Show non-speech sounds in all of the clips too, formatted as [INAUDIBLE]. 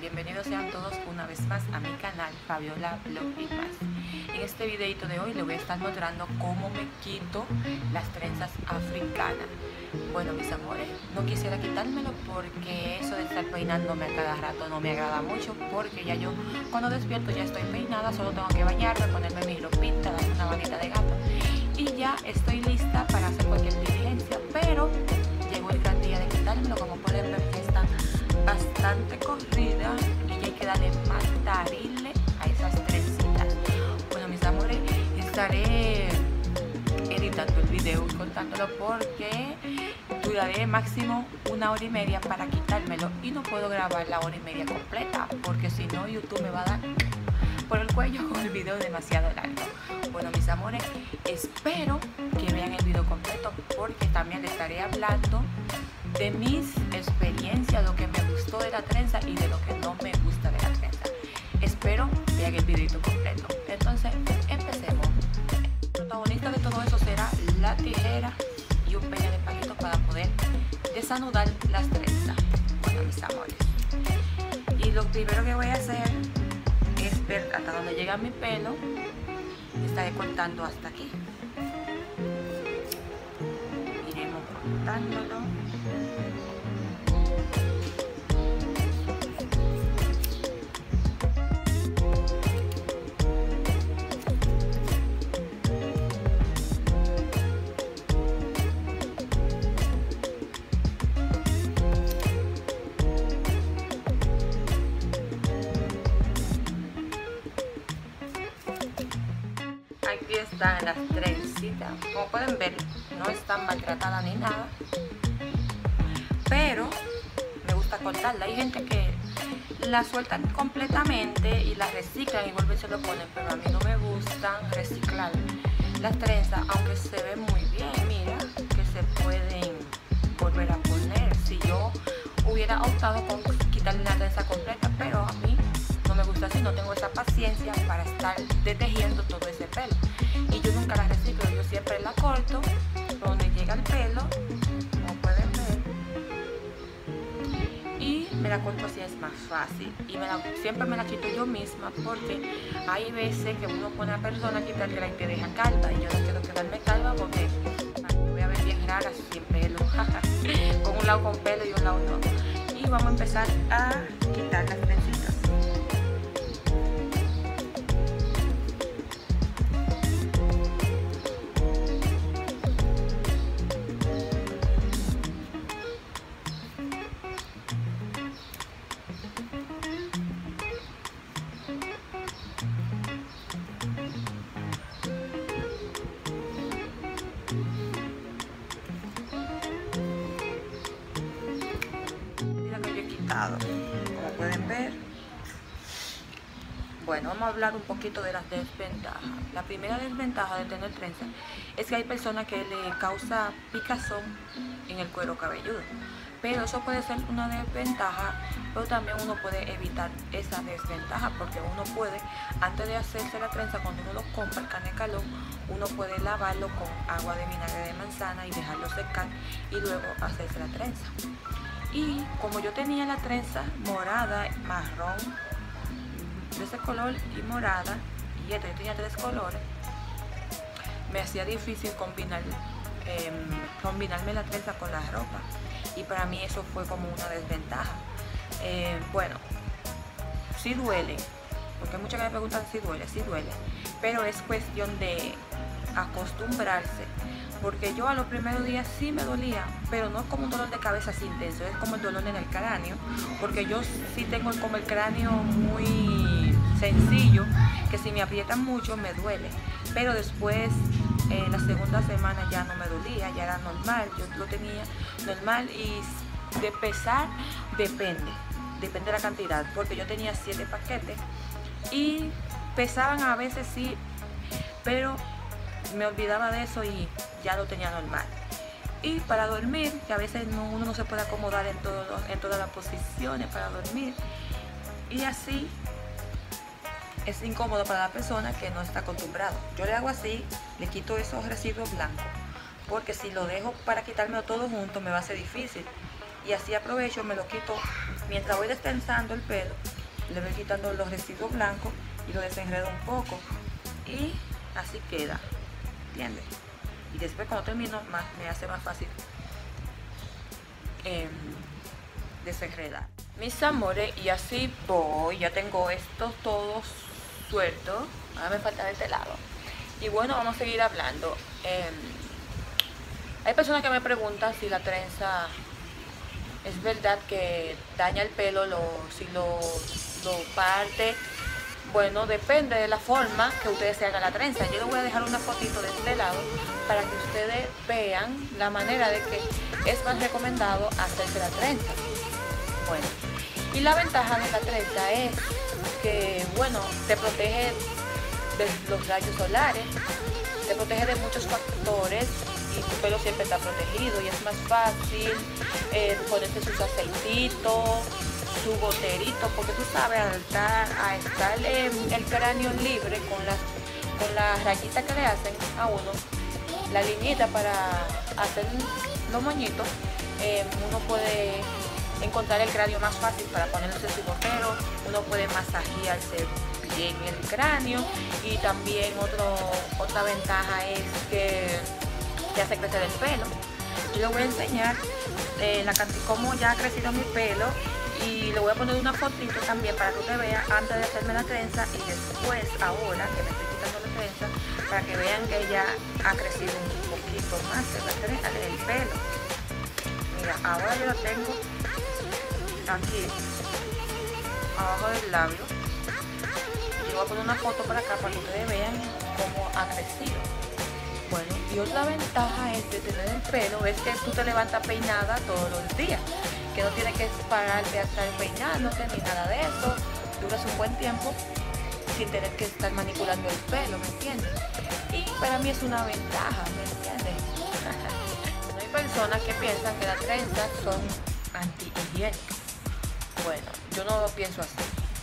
Bienvenidos sean todos una vez más a mi canal Fabiola Blog y. En este videito de hoy les voy a estar mostrando cómo me quito las trenzas africanas. Bueno mis amores, no quisiera quitármelo porque eso de estar peinándome a cada rato no me agrada mucho porque ya yo cuando despierto ya estoy peinada, solo tengo que bañarme, ponerme mi ropita, darme una manita de gato y ya estoy lista para hacer cualquier diligencia, pero bastante corrida y hay que darle a esas trencitas. Bueno, mis amores, estaré editando el video y contándolo porque duraré máximo una hora y media para quitármelo y no puedo grabar la hora y media completa porque si no YouTube me va a dar por el cuello con [LAUGHS] el video demasiado largo. Bueno, amores, espero que vean el video completo porque también les estaré hablando de mis experiencias, lo que me gustó de la trenza y de lo que no me gusta de la trenza. Espero vean el videito completo. Entonces, empecemos. El protagonista de todo eso será la tijera y un peine de palito para poder desanudar las trenzas. Bueno, mis amores. Y lo primero que voy a hacer es ver hasta donde llega mi pelo. Estaré cortando hasta aquí. Iremos cortándolo. Aquí están las trencitas. Como pueden ver no están maltratadas ni nada. Pero me gusta cortarla. Hay gente que la sueltan completamente y la reciclan y vuelven se lo ponen pero a mí no me gustan reciclar las trenzas aunque se ven muy bien. Mira que se pueden volver a poner. Si yo hubiera optado con quitarle la trenza completa pero mí no tengo esa paciencia para estar detejiendo todo ese pelo. Y yo nunca la reciclo, yo siempre la corto donde llega el pelo, como pueden ver. Y me la corto así, es más fácil. Y siempre me la quito yo misma porque hay veces que uno pone a una persona a quitártela y te deja calva. Y yo no quiero quedarme calva porque voy a ver bien rara sin pelo. [LAUGHS] con un lado con pelo y un lado no. Y vamos a empezar a quitar las trencitas. Pueden ver. Bueno vamos a hablar un poquito de las desventajas. La primera desventaja de tener trenza es que hay personas que le causa picazón en el cuero cabelludo. Pero eso puede ser una desventaja pero también uno puede evitar esa desventaja porque uno puede antes de hacerse la trenza cuando uno lo compra el canecalón uno puede lavarlo con agua de vinagre de manzana y dejarlo secar y luego hacerse la trenza y como yo tenía la trenza morada, marrón, de ese color y morada, y esta yo tenía tres colores, me hacía difícil combinar, eh, combinarme la trenza con la ropa. Y para mí eso fue como una desventaja. Eh, bueno, sí duele, porque muchas veces me preguntan si duele, sí duele, pero es cuestión de acostumbrarse porque yo a los primeros días sí me dolía, pero no es como un dolor de cabeza así intenso, es como el dolor en el cráneo, porque yo sí tengo como el cráneo muy sencillo, que si me aprietan mucho me duele, pero después en la segunda semana ya no me dolía, ya era normal, yo lo tenía normal y de pesar depende, depende de la cantidad, porque yo tenía siete paquetes y pesaban a veces sí, pero me olvidaba de eso y ya lo tenía normal. Y para dormir, que a veces uno no se puede acomodar en, todo, en todas las posiciones para dormir. Y así es incómodo para la persona que no está acostumbrado. Yo le hago así, le quito esos residuos blancos, porque si lo dejo para quitármelo todo junto me va a ser difícil. Y así aprovecho, me lo quito Mientras voy destensando el pelo, le voy quitando los residuos blancos y lo desenredo un poco. Y así queda, ¿entiendes? Y después cuando termino más, me hace más fácil eh, desenredar. Mis amores, y así voy, ya tengo esto todo suelto. Ahora me falta de este lado. Y bueno, vamos a seguir hablando. Em, hay personas que me preguntan si la trenza es verdad que daña el pelo, lo, si lo, lo parte. Bueno, depende de la forma que ustedes se hagan la trenza. Yo les voy a dejar una fotito de este lado para que ustedes vean la manera de que es más recomendado hacerse la trenza. Bueno, y la ventaja de la trenza es que, bueno, te protege de los rayos solares, te protege de muchos factores y tu pelo siempre está protegido y es más fácil eh, ponerte sus aceititos, su goterito, porque tú sabes, al estar, a estar el cráneo libre con las, con las rayitas que le hacen a uno, la liñita para hacer los moñitos, eh, uno puede encontrar el cráneo más fácil para ponerse su gotero, uno puede masajearse bien el cráneo y también otro, otra ventaja es que te hace crecer el pelo. Yo voy a enseñar eh, la cómo ya ha crecido mi pelo y le voy a poner una fotito también para que usted vea antes de hacerme la trenza y después ahora que me estoy quitando la trenza para que vean que ya ha crecido un poquito más el pelo. Mira, ahora yo lo tengo aquí abajo del labio. Yo voy a poner una foto para acá para que ustedes vean cómo ha crecido. Bueno y otra ventaja es de tener el pelo es que tú te levantas peinada todos los días que no tienes que pararte a estar peinándote ni nada de eso duras un buen tiempo sin tener que estar manipulando el pelo ¿me entiendes? y para mí es una ventaja ¿me entiendes? [LAUGHS] hay personas que piensan que las trenzas son anti-higiénicas bueno, yo no lo pienso así.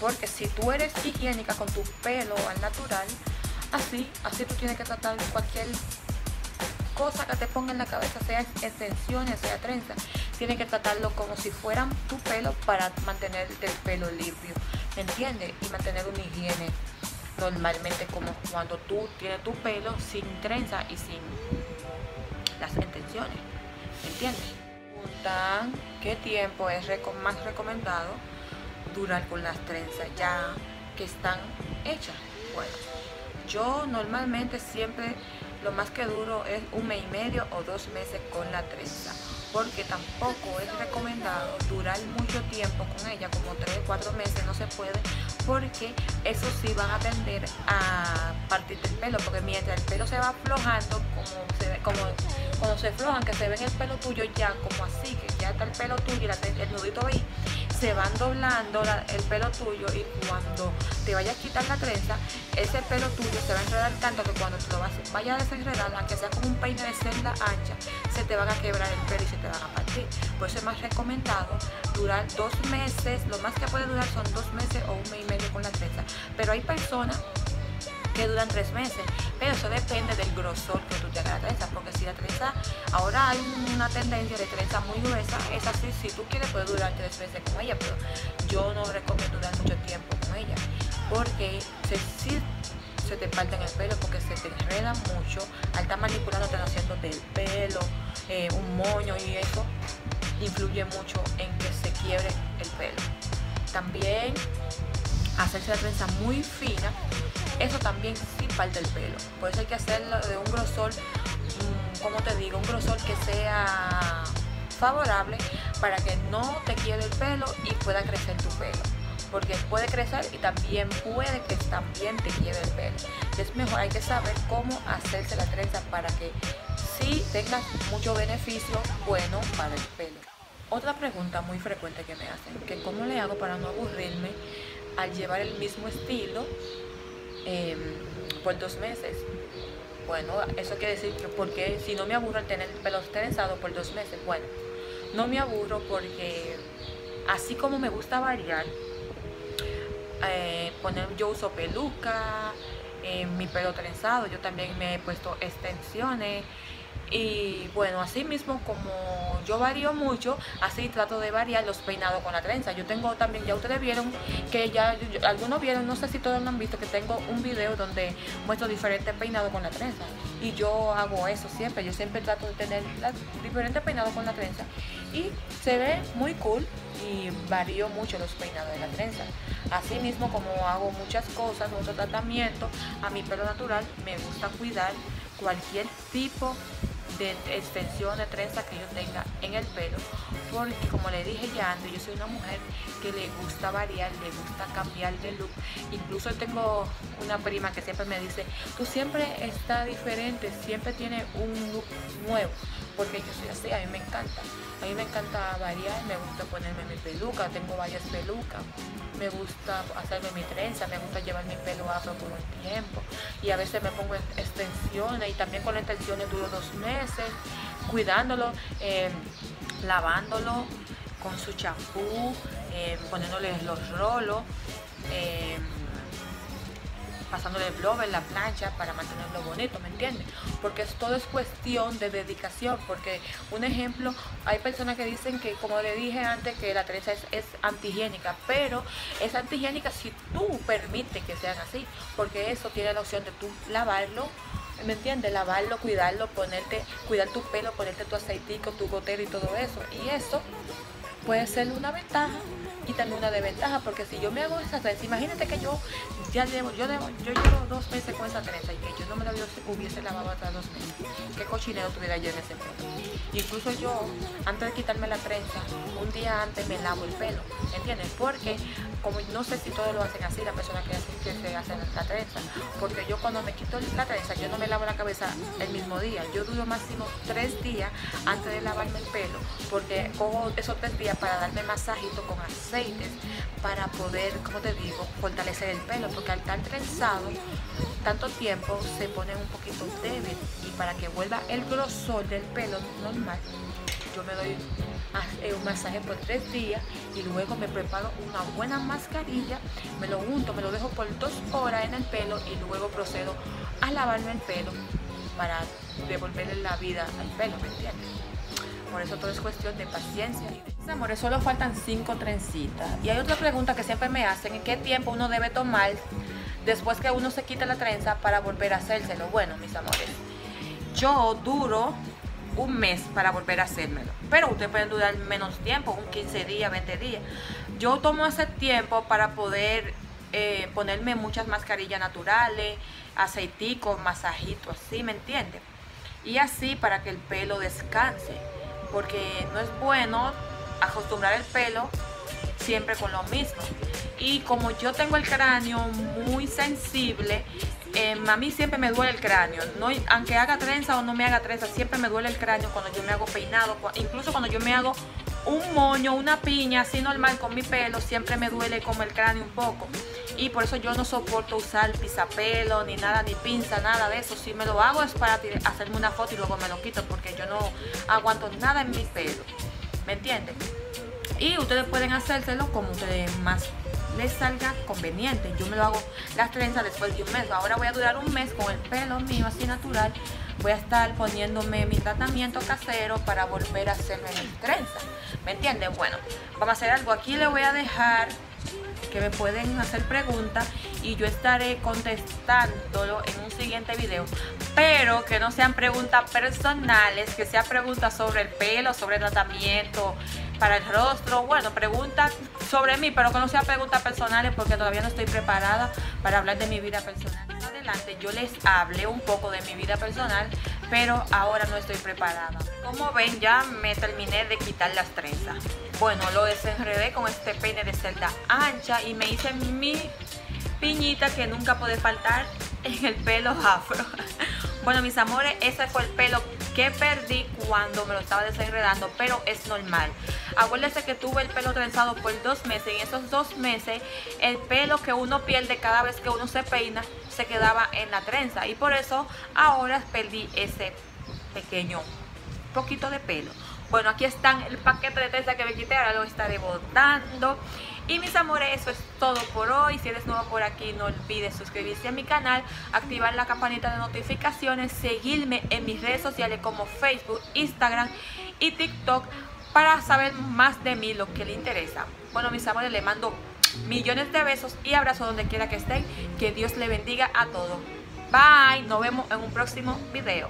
Porque si tú eres higiénica con tu pelo al natural, así, así tú tienes que tratar cualquier cosa que te ponga en la cabeza, sea extensiones, sea trenza, tienes que tratarlo como si fueran tu pelo para mantener el pelo limpio, ¿me entiendes? Y mantener una higiene normalmente como cuando tú tienes tu pelo sin trenza y sin las extensiones, ¿me entiendes? qué tiempo es más recomendado durar con las trenzas ya que están hechas. Bueno, yo normalmente siempre lo más que duro es un mes y medio o dos meses con la trenza porque tampoco es recomendado durar mucho tiempo con ella, como 3 4 meses no se puede, porque eso sí van a tender a partir del pelo, porque mientras el pelo se va aflojando, como se ve, como cuando se aflojan, que se ve en el pelo tuyo ya como así, que ya está el pelo tuyo y el nudito ahí, se van doblando el pelo tuyo y cuando te vayas a quitar la trenza, ese pelo tuyo se va a enredar tanto que cuando te lo vas, vaya a desenredar, aunque sea como un peine de celda ancha, se te van a quebrar el pelo y se te van a partir. Por eso es más recomendado durar dos meses, lo más que puede durar son dos meses o un mes y medio con la trenza. Pero hay personas que duran tres meses, pero eso depende del grosor que tú te hagas la trenza, porque si la trenza, ahora hay una tendencia de trenza muy gruesa, es así, si tú quieres puedes durar tres meses con ella, pero yo no recomiendo durar mucho tiempo con ella, porque si se te en el pelo, porque se te enreda mucho, al estar manipulando, te haciendo del pelo, eh, un moño y eso, influye mucho en que se quiebre el pelo. También hacerse la trenza muy fina, eso también sí parte el pelo. Por eso hay que hacerlo de un grosor, mm, como te digo, un grosor que sea favorable para que no te quiebre el pelo y pueda crecer tu pelo. Porque puede crecer y también puede que también te quiebre el pelo. Es mejor, hay que saber cómo hacerse la trenza para que sí tengas mucho beneficio bueno para el pelo. Otra pregunta muy frecuente que me hacen, que cómo le hago para no aburrirme al llevar el mismo estilo em, por dos meses. Bueno, eso quiere decir que porque si no me aburro al tener el pelo trenzado por dos meses, bueno, no me aburro porque así como me gusta variar, eh, yo uso peluca, eh, mi pelo trenzado, yo también me he puesto extensiones y bueno, así mismo como yo varío mucho, así trato de variar los peinados con la trenza. Yo tengo también, ya ustedes vieron, que ya algunos vieron, no sé si todos lo han visto, que tengo un video donde muestro diferentes peinados con la trenza. Y yo hago eso siempre, yo siempre trato de tener diferentes peinados con la trenza. Y se ve muy cool y varío mucho los peinados de la trenza. Así mismo como hago muchas cosas, otro tratamiento, a mi pelo natural me gusta cuidar cualquier tipo extensión de trenza que yo tenga en el pelo porque como le dije ya antes yo soy una mujer que le gusta variar le gusta cambiar de look. Incluso tengo una prima que siempre me dice tú siempre está diferente siempre tiene un look nuevo porque yo soy así a mí me encanta a mí me encanta variar me gusta ponerme mi peluca tengo varias pelucas me gusta hacerme mi trenza, me gusta llevar mi pelo afro por un tiempo y a veces me pongo extensiones y también con las extensiones duro dos meses cuidándolo, eh, lavándolo con su champú, eh, poniéndole los rolos. Eh, pasándole blower en la plancha para mantenerlo bonito, ¿me entiendes? Porque todo es cuestión de dedicación, porque un ejemplo, hay personas que dicen que, como le dije antes, que la trenza es, es antihigiénica, pero es antihigiénica si tú permites que sean así, porque eso tiene la opción de tú lavarlo, ¿me entiendes? Lavarlo, cuidarlo, ponerte, cuidar tu pelo, ponerte tu aceitico, tu gotero y todo eso, y eso puede ser una ventaja y también una desventaja, porque si yo me hago esa trenza, imagínate que yo ya llevo, yo, yo llevo dos meses con esa trenza y que yo no me la hubiese lavado hasta dos meses. ¿Qué cochinero tuviera yo en ese pelo? Incluso yo, antes de quitarme la trenza, un día antes me lavo el pelo, ¿entiendes? Porque como no sé si todos lo hacen así, la persona que, hace, que se hace la trenza, porque yo cuando me quito la trenza, yo no me lavo la cabeza el mismo día, yo duro máximo tres días antes de lavarme el pelo, porque cojo esos tres días para darme masajito con aceites, para poder, como te digo, fortalecer el pelo, porque al estar trenzado tanto tiempo se pone un poquito débil y para que vuelva el grosor del pelo normal, yo me doy eh, un masaje por tres días y luego me preparo una buena mascarilla, me lo unto, me lo dejo por dos horas en el pelo y luego procedo a lavarme el pelo para devolverle la vida al pelo, ¿me entiendes? Por eso todo es cuestión de paciencia. Amores, solo faltan cinco trencitas. Y hay otra pregunta que siempre me hacen, ¿en qué tiempo uno debe tomar después que uno se quita la trenza para volver a hacérselo? Bueno, mis amores, yo duro un mes para volver a hacérmelo. Pero ustedes pueden durar menos tiempo, un 15 días, 20 días. Yo tomo ese tiempo para poder eh, ponerme muchas mascarillas naturales, aceitico, masajito, así, ¿me entienden? Y así para que el pelo descanse. Porque no es bueno acostumbrar el pelo siempre con lo mismo. Y como yo tengo el cráneo muy sensible, Em, a mí siempre me duele el cráneo, no, aunque haga trenza o no me haga trenza, siempre me duele el cráneo cuando yo me hago peinado, incluso cuando yo me hago un moño, una piña así normal con mi pelo, siempre me duele como el cráneo un poco. Y por eso yo no soporto usar pisapelo, ni nada, ni pinza, nada de eso. Si me lo hago es para hacerme una foto y luego me lo quito porque yo no aguanto nada en mi pelo. ¿Me entienden? Y ustedes pueden hacérselo como ustedes más les salga conveniente. Yo me lo hago las trenzas después de un mes. Ahora voy a durar un mes con el pelo mío así natural. Voy a estar poniéndome mi tratamiento casero para volver a hacerme mis trenzas. ¿Me entienden? Bueno, vamos a hacer algo. Aquí le voy a dejar que me pueden hacer preguntas y yo estaré contestándolo en un siguiente video pero que no sean preguntas personales que sean preguntas sobre el pelo sobre el tratamiento para el rostro, bueno, preguntas sobre mí, pero que no sean preguntas personales porque todavía no estoy preparada para hablar de mi vida personal. Yo les hablé un poco de mi vida personal, pero ahora no estoy preparada. Como ven, ya me terminé de quitar las trenzas. Bueno, lo desenredé con este peine de celda ancha y me hice mi piñita que nunca puede faltar en el pelo afro. [LAUGHS] Bueno, mis amores, ese fue el pelo que perdí cuando me lo estaba desenredando, pero es normal. Acuérdense que tuve el pelo trenzado por dos meses en esos dos meses el pelo que uno pierde cada vez que uno se peina se quedaba en la trenza y por eso ahora perdí ese pequeño poquito de pelo. Bueno, aquí están el paquete de trenza que me quité, ahora lo estaré botando. Y mis amores, eso es todo por hoy. Si eres nuevo por aquí, no olvides suscribirse a mi canal, activar la campanita de notificaciones, seguirme en mis redes sociales como Facebook, Instagram y TikTok para saber más de mí, lo que le interesa. Bueno, mis amores, le mando millones de besos y abrazos donde quiera que estén. Que Dios le bendiga a todos. Bye, nos vemos en un próximo video.